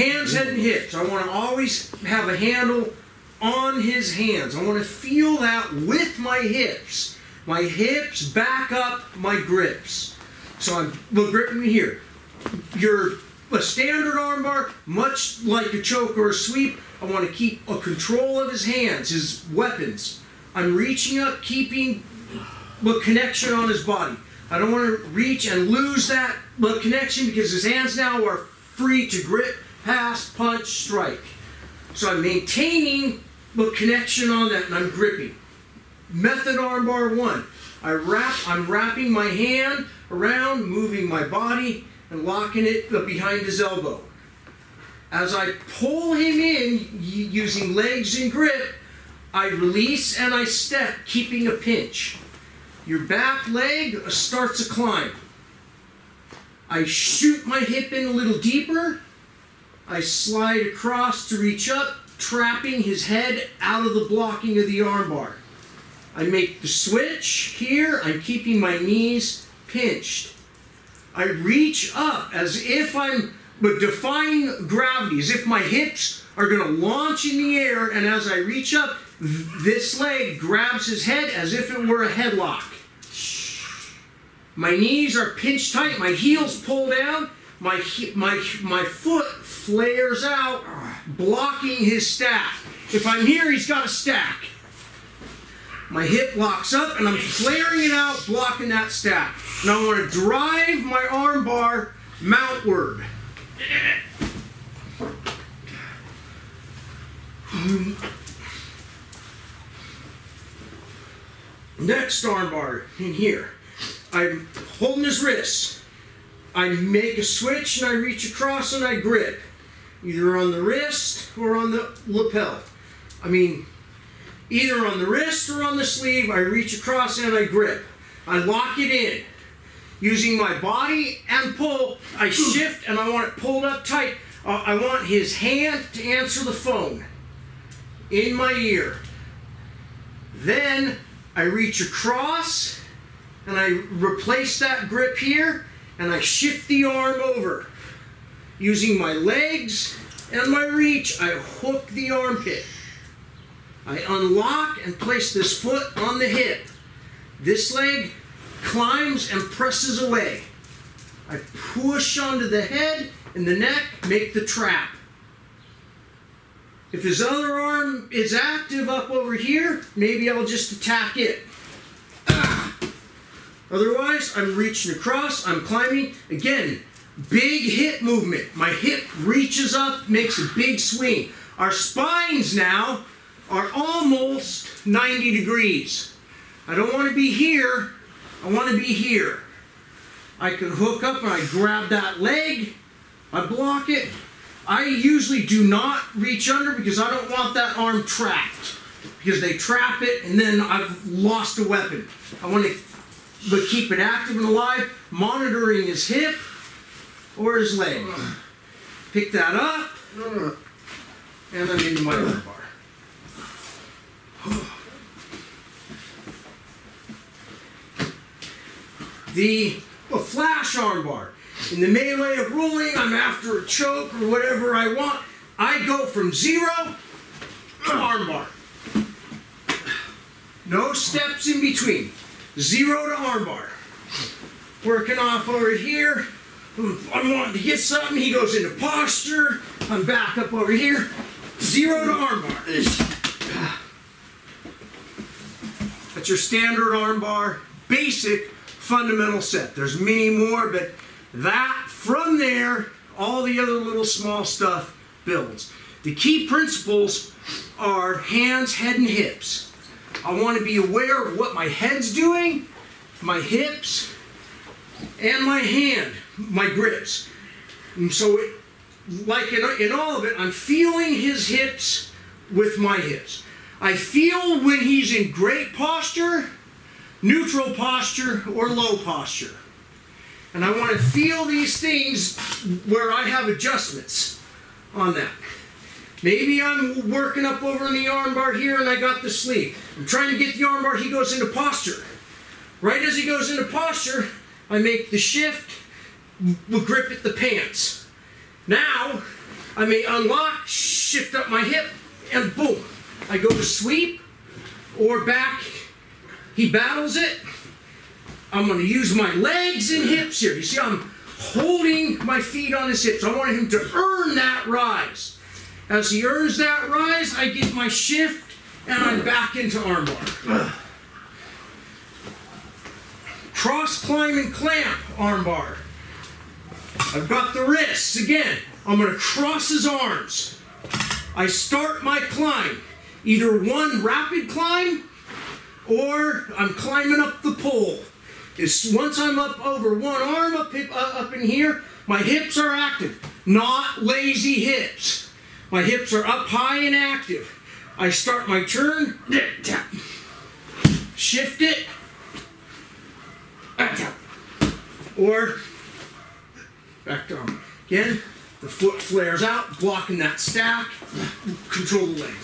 Hands, head, and hips. I want to always have a handle on his hands. I want to feel that with my hips. My hips back up my grips. So I'm gripping here. Your a standard armbar, much like a choke or a sweep, I want to keep a control of his hands, his weapons. I'm reaching up, keeping the connection on his body. I don't want to reach and lose that connection because his hands now are free to grip, pass, punch, strike. So I'm maintaining the connection on that and I'm gripping. Method armbar one. I wrap, I'm wrapping my hand around, moving my body, and locking it behind his elbow. As I pull him in using legs and grip, I release and I step, keeping a pinch. Your back leg starts a climb. I shoot my hip in a little deeper. I slide across to reach up, trapping his head out of the blocking of the armbar. I make the switch here. I'm keeping my knees pinched. I reach up as if I'm but defying gravity, as if my hips are going to launch in the air, and as I reach up, this leg grabs his head as if it were a headlock. My knees are pinched tight, my heels pull down, my, my, my foot flares out, blocking his stack. If I'm here, he's got a stack. My hip locks up and I'm flaring it out, blocking that stack. Now I want to drive my arm bar mountward. Next arm bar in here. I'm holding his wrist. I make a switch and I reach across and I grip. Either on the wrist or on the lapel. I mean, either on the wrist or on the sleeve, I reach across and I grip. I lock it in. Using my body and pull, I shift and I want it pulled up tight. Uh, I want his hand to answer the phone in my ear. Then I reach across and I replace that grip here and I shift the arm over. Using my legs and my reach, I hook the armpit. I unlock and place this foot on the hip. This leg climbs and presses away. I push onto the head and the neck, make the trap. If his other arm is active up over here, maybe I'll just attack it. Ah. Otherwise, I'm reaching across, I'm climbing. Again, big hip movement. My hip reaches up, makes a big swing. Our spines now are almost 90 degrees. I don't want to be here, I want to be here. I can hook up and I grab that leg, I block it. I usually do not reach under because I don't want that arm trapped. Because they trap it and then I've lost a weapon. I want to keep it active and alive, monitoring his hip or his leg. Pick that up, and I'm into my arm bar. The flash armbar. In the melee of ruling, I'm after a choke or whatever I want. I go from zero to armbar. No steps in between. Zero to armbar. Working off over here. I'm wanting to get something. He goes into posture. I'm back up over here. Zero to armbar. That's your standard armbar, basic fundamental set. There's many more, but that, from there, all the other little small stuff builds. The key principles are hands, head, and hips. I want to be aware of what my head's doing, my hips, and my hand, my grips. And so, it, like in, in all of it, I'm feeling his hips with my hips. I feel when he's in great posture, neutral posture, or low posture. And I want to feel these things where I have adjustments on that. Maybe I'm working up over in the armbar here and I got the sleeve. I'm trying to get the armbar, he goes into posture. Right as he goes into posture, I make the shift, we grip at the pants. Now, I may unlock, shift up my hip, and boom. I go to sweep or back. He battles it. I'm going to use my legs and hips here. You see, I'm holding my feet on his hips. I want him to earn that rise. As he earns that rise, I get my shift and I'm back into armbar. Cross climb and clamp armbar. I've got the wrists again. I'm going to cross his arms. I start my climb. Either one rapid climb or I'm climbing up the pole. Is once I'm up over one arm up, hip, uh, up in here, my hips are active, not lazy hips. My hips are up high and active. I start my turn, shift it, or back down. Again, the foot flares out, blocking that stack. Control the leg.